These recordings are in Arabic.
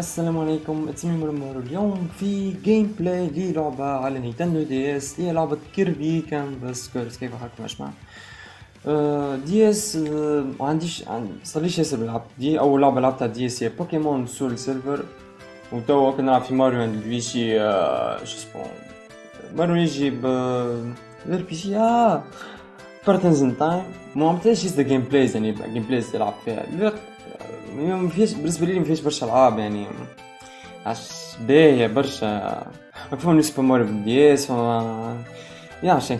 السلام عليكم. اتسمي مرمر اليوم في gameplay للعبة على Nintendo DS هي لعبة Kirby Canvas Curse كيف حالكم آه، DS ما عنديش صارليش ياسر بلعب دي أول لعبة لعبتها DS هي Pokémon SoulSilver وتوا كنا نلعب في Mario and Luigi شو اسمه؟ ماريو يجي ب بي سي آه Partners in Time ما عملتهاش yes gameplays يعني gameplays تلعب فيها ما فيش بالنسبة لي ما فيش برشا العاب يعني عش باهيه برشا مفهوم Super Mario في ال DS يا شي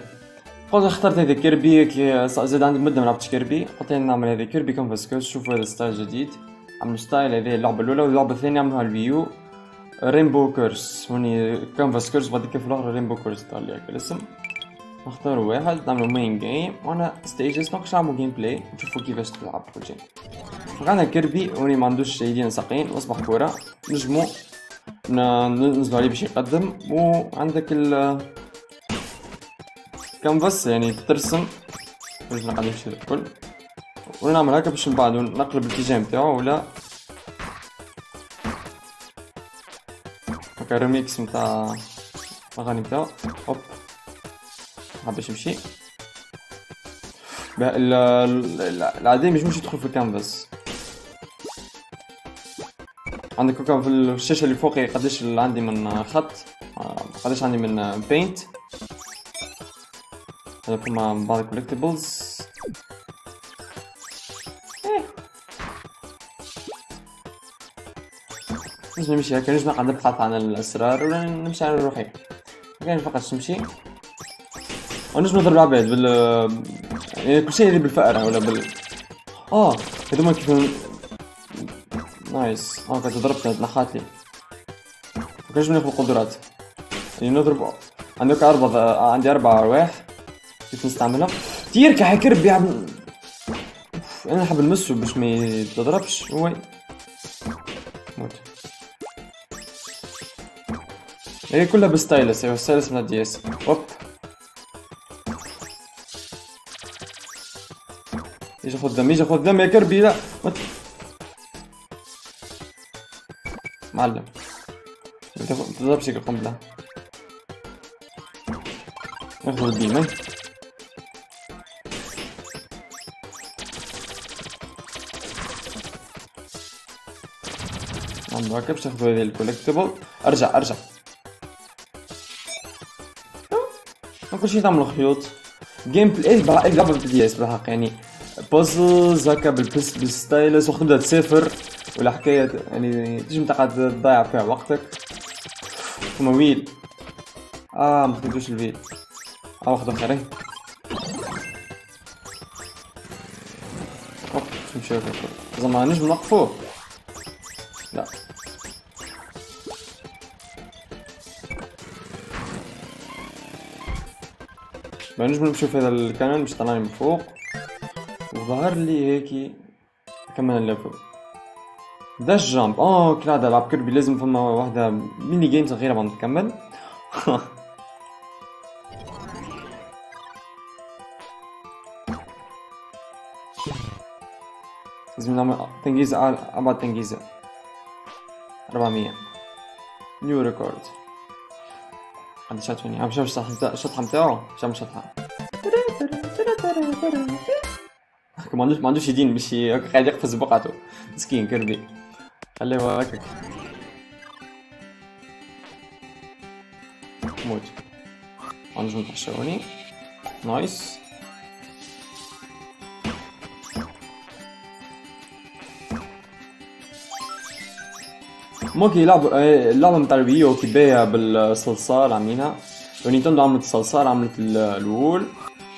قلت اخترت هذا Kirby كي زاد عندي مده ما لعبتش Kirby قلت نعمل هذا Kirby Canvas Curse شوفوا هذا style جديد عملوا style هذه اللعبه الاولى واللعبه الثانية عملوها ال Wii U Rainbow Curse هوني Canvas Curse بعد كيف الاخرى Rainbow Curse طلع لي الاسم نختاروا واحد نعملوا main game وأنا stages ماكش نلعبوا gameplay نشوفوا كيفاش تلعب كل شيء عندنا Kirby وني ما عندوش يدين ساقين واصبح كورة نجمو ننزلوا عليه باش يقدم وعندك ال كانفاس يعني ترسم باش نقعد نمشي الكل ونعمل هكا باش من بعد نقلب الاتجاه نتاعو ولا هكا ريميكس نتاع الاغاني نتاعو هوب حبش يمشي العادي مش مش يدخل في الكانفاس. عندك هكا في الشاشة اللي فوقي قداش عندي من خط قداش عندي من بينت هذا فما بعض ال collectibles نجم نمشي هكا نجم نقعد نبحث عن الأسرار ولا نمشي على روحي. كان فقط تمشي ونجم نضرب العباد بال يعني كل شيء بالفأرة ولا بال آه هذوما كيف نايس. آه كنت ضربت نحات لي. مكانش ناخذ قدرات يعني نضرب عندك أربعة عندي أربع أرواح. كيف نستعملها؟ تيركا حكرب يعمل أنا نحب نمسه باش ما يتضربش. هو موت. هي كلها بستايلس هي ستايلس من الدي اس هوب يجي دم يجي دم يا كربي لا. معلم. انت تضرب شكل قنبلة. ناخذ الديمن عنده هكا باش ناخذ هذه ال collectible أرجع أرجع. كل شيء تعملوا خيوط. gameplay إس بالحق يعني puzzles هكا بال stylus وقت تبدا تسافر ولا حكايه يعني تنجم تقعد تضيع فيها وقتك. ثم wheel. آه ما خديتوش ال wheel آه واحد اخر اوب شو نمشي هكا. زعما نجم نوقفوه لا. نجم نشوف هذا ال cannon باش طلعني من فوق. وظهر لي هيك كمان ال level dash jump. آه كنت العب Kirby لازم فما واحدة mini game صغيرة بعد نكمل لازم نعمل تنجيز أبعد تنجيزة أربعمية. نيو ريكورد عندي شاتوني عم شوف الشطحة متاعو شام الشطحة ما عندوش ما عندوش يدين باش قاعد يقفز بقعته. مسكين كربي خليه هكاك. موت. نجم نتعشوني nice. موكي لعب اللعبة متاع ال Wii U كي باهية بالصلصال عاملينها. و Nintendo عملت الصلصال عملت ال wool.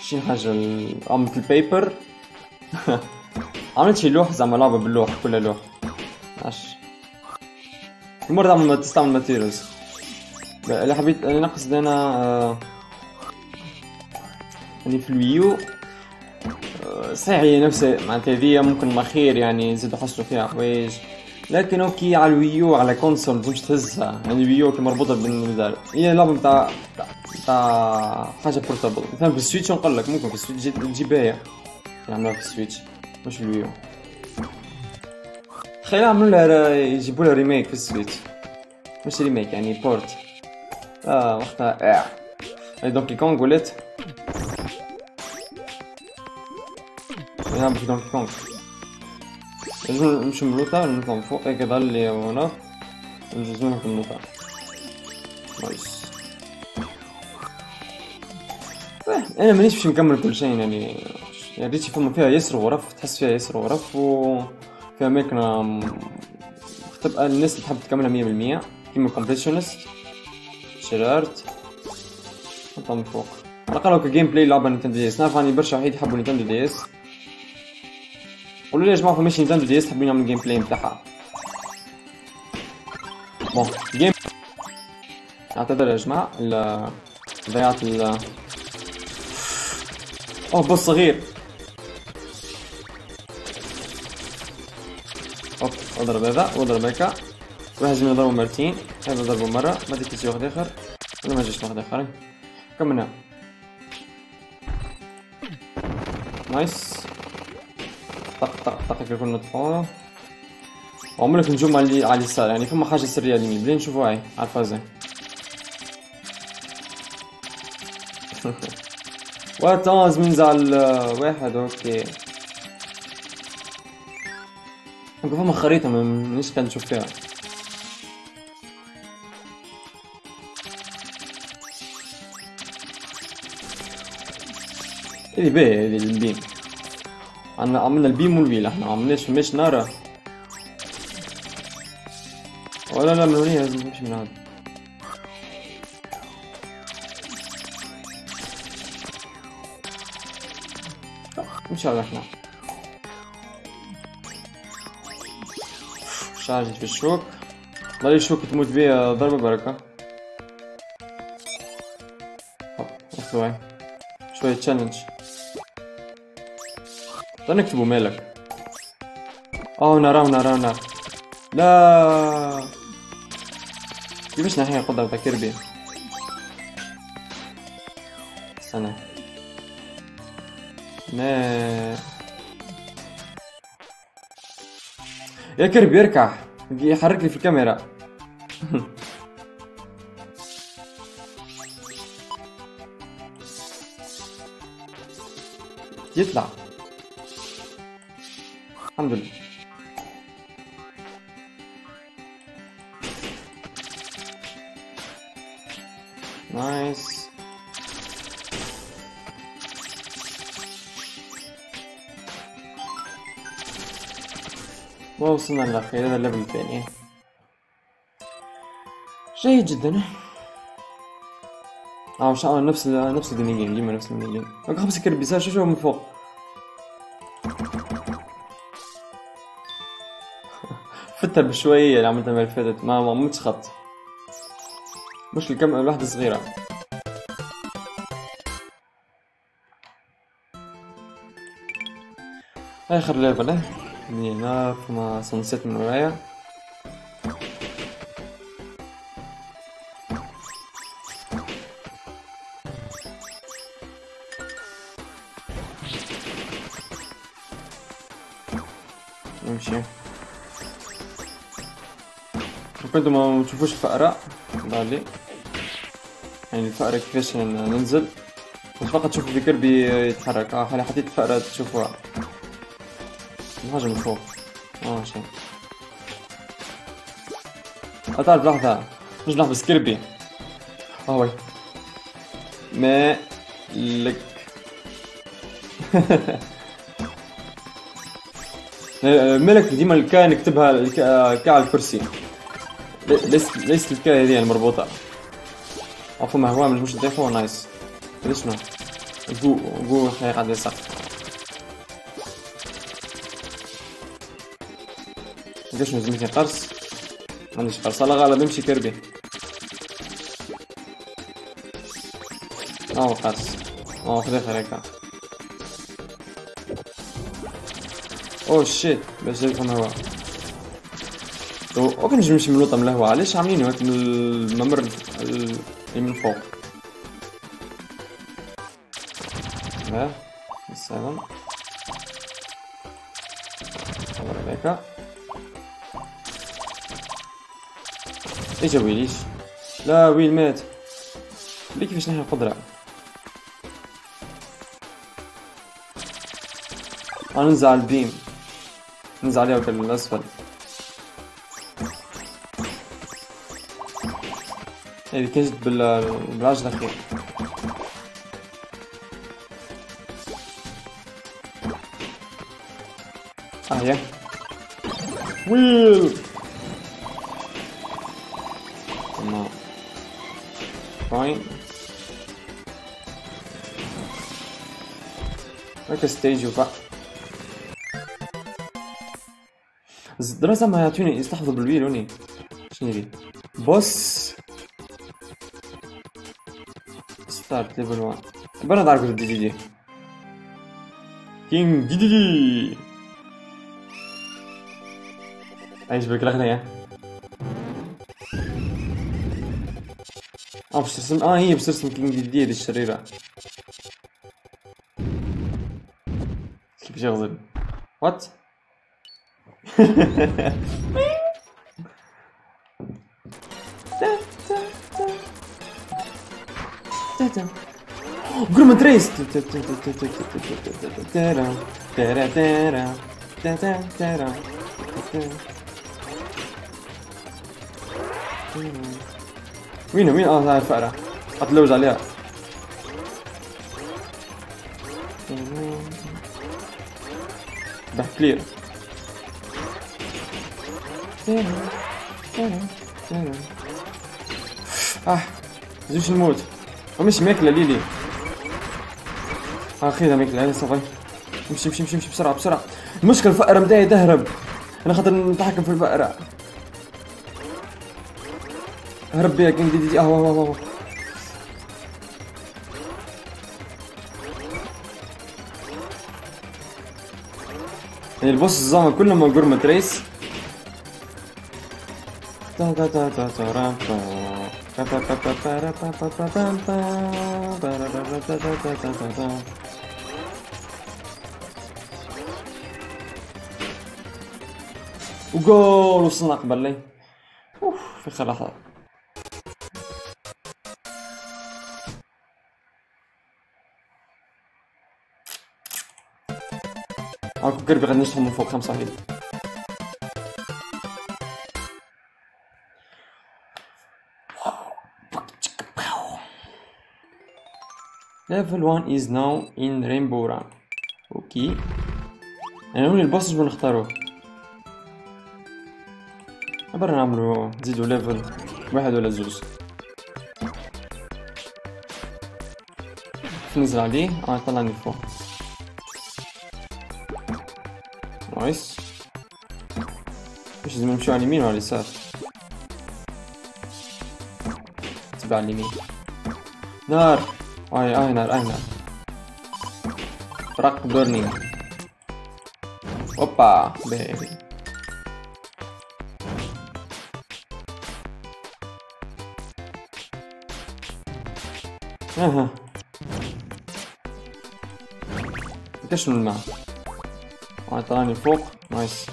شي حاجة عملت ال paper. عملت شي لوح زعما لعبة باللوح كلها لوح. عش. مرة تعمل تستعمل materials اللي حبيت اللي نقصد أنا آه... اللي في ال Wii U آه... هي نفسها معناتها هذيا ممكن ما خير يعني زيدوا حصلوا فيها حوايج. لكن okay على ال Wii U على console مش تهزها يعني ال Wii U كي مربوطة بالمدار هي لعبة نتاع نتاع حاجة portable مثلا في ال Switch نقول لك ممكن في ال Switch تجي باهيه يعملوها في ال Switch. مش ال Wii U تخيل عملوا يجيبوا لها remake في ال Switch مش remake يعني port آه وقتها آه. يعني Donkey Kong ولات نلعب في Donkey Kong لازم نمشي من اللوطة نطلع من فوق. هيك ضل لي هنا. نجوز في اللوطة nice. أنا مانيش باش نكمل كل شيء يعني. يعني ريتشي فما فيها يسر وغرف تحس فيها يسر وغرف و فيها أماكن تبقى الناس اللي تحب تكملها مية بالمية. كيما كومبليشنست شيرارت نطلع من فوق. على الأقل هكا جيم بلاي لعبة نينتندو دي إس. نعرف عني برشا وحيد يحبوا نينتندو دي إس. قولوا لي يا جماعة فماش نينتندو دي إس تحبين نعمل جيم بلاي متاعها بون جيم اعتذر يا جماعة ضيعت ال أوه بوس صغير. اضرب هذا واضرب هكا. لازم يضربه مرتين هذا ضربه مرة ما تجي واحد آخر. ولا ما جاش واحد اخر كم منها نايس. طق طق طق كيكون نطفوه وعمرك نجوم على على اليسار يعني فما حاجة سرية اليمين. بلين نشوفوا هاي على الفازة واتاز من زعل واحد أوكي. نقول فما خريطة مانيش كان نشوف فيها. هذي باهي هذي البيم. عنا عملنا البيم والويل إحنا عملناش فماش نارة ولا لا من هنا لازم نمشي من هذا. نمشي على إحنا. شارجت في الشوك ضل الشوك تموت بيه ضربة بركة. شوي. شوية تشالنج خلينا نكتبو مالك. أوه نار نار نار لا. كيفاش نحيي قدرة كيربي استنى ما. يا كربي اركع. يحرك لي في الكاميرا. يطلع. الحمد لله. ووصلنا للأخير هذا الليفل الثاني جيد جدا. آه مش نفس نفس الدنيين ديما نفس الدنيين خمسة كربي صار شو شو من فوق. فتها بشوية اللي عملتها المرة فاتت. ما ما عملتش خط مش الكم الواحدة صغيرة. آخر ليفل آه. هنا فما سنسيت من ورايا. نمشي. كنتو ما تشوفوش الفأرة بالي يعني الفأرة كيفاش ننزل. بس فقط تشوفوا بكربي يتحرك آه خلي حطيت الفأرة تشوفوها. من فوق آه شيء تعرف لحظة مش لحظة سكربي آه وي ما لك ملك ديما الكا نكتبها الكا على الكرسي ليست ليست الكا هذه المربوطة عفوا ما هو مش تضيفه نايس ليش ما جو جو قاعد يسقط قديش نزمتني قرص؟ ما عنديش قرص. الله غالب امشي كربي آه قرص. آه خذ اخر هيك. اوه شيت باش جايكم هوا أوكي نجم نمشي من اللوطة من الهوا علاش عاملينه هيك من الممر اللي من فوق لا السلام إيش ويل إيش لا ويل مات. ليه كيفاش نحن القدرة. على البيم. ننزع عليه وكل الأسفل. هذه كجت بالعجلة خير آه يا ويل! فاين هيك ستيج وبقى الدراسة ما يعطوني يستحفظوا بالويل هوني. شنو دي بوس. ستارت ليفل 1 بنا دارك دي دي دي كينج دي دي دي إيش بك الاغنية آه باش ترسم آه هي باش ترسم كينج دي دي الشريرة كيف يغزل وات جروما تريس وينه وين آه هاي الفأرة اتلوج عليها. ده كلير آه زوج نموت ومش ماكلة ليلي. آه خيرها ماكلة هذا صافي امشي امشي امشي بسرعة بسرعة. المشكلة الفأرة متاعي تهرب. أنا خاطر نتحكم في الفأرة هرب بيها كين دي دي آه آه آه يعني البوس الزعمة كل ما جرمة ريس تا تا تا تا تا رام تا تا تا تا تا تا تا تا تا تا تا تا تا تا وصلنا قبل لي اوف في خير قربي نشتغل من فوق خمسة هيل Level 1 is now in Rainbow Run. okay يعني هون ال boss شنو نختارو برا نعملو نزيدو level واحد ولا زوج. ننزل عليه آه يطلعني فوق. nice مش لازم نمشيو على اليمين ولا على اليسار تبع اليمين نار اي اي نار اي نار راك burning اوبا baby أها كاش من الماء هاي طلعني فوق. nice.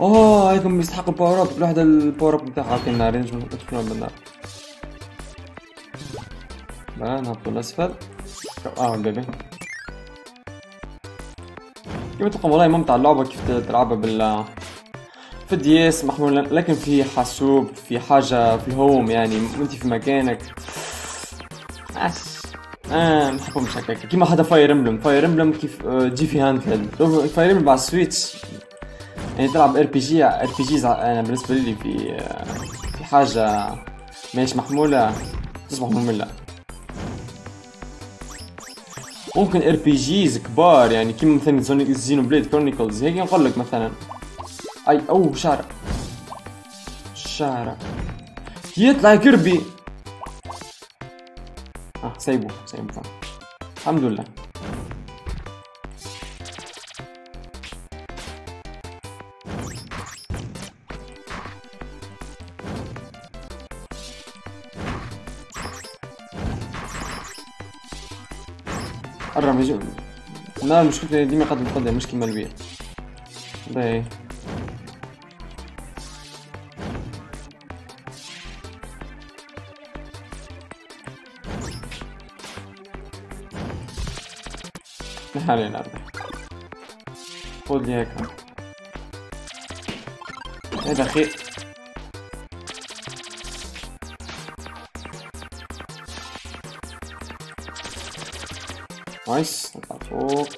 oh هيكم يستحقوا ال power up الواحدة ال power up بتاعها عطي النار نجم ندخلهم بالنار بقى نهبطوا الأسفل. آه ال baby كيف تقول والله ممتع اللعبة كيف تلعبها بال في ال DS محمول لكن في حاسوب في حاجة في ال home يعني وانت في مكانك. أس. آه نحبهمش هكاك كيما حدا Fire Emblem فاير امبلم كيف آه، تجي في handheld Fire Emblem على ال Switch يعني تلعب ار بي جي ار بي جيز أنا بالنسبة لي في آه، في حاجة. ماهيش محمولة. تصبح مملة ممكن RPGs كبار يعني كيما مثلا Xenoblade Chronicles هيك نقول لك مثلا. اي أو شارع. شارع. يطلع كربي آه سايبه سايبه فهم. الحمد لله. قرب يجي أنا المشكلة؟ ديما قد القدم مش كيما البيع. ما علينا خذ لي هيك هذا خير nice نطلع فوق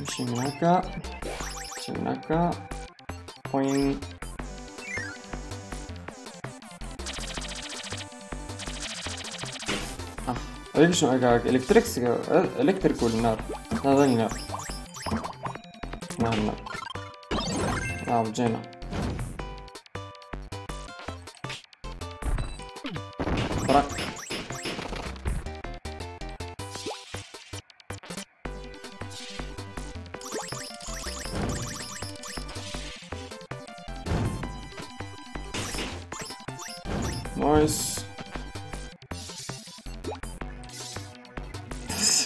نمشي من هكا نمشي من هكا بوين آه هذيك شنو هكا electrics electric ولا نار هذا نار نار نار نار جينا Bırak. Nice.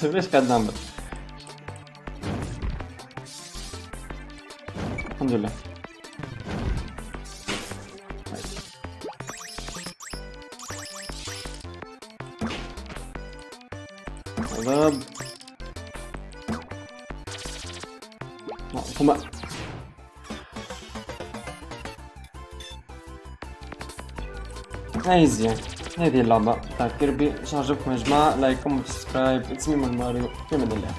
Lيش قاعد نعمل؟ الحمد لله شباب هما easy يعني هذه اللعبة تاع كيربي عجبكم يا جماعة like comment subscribe it's me Mario في الله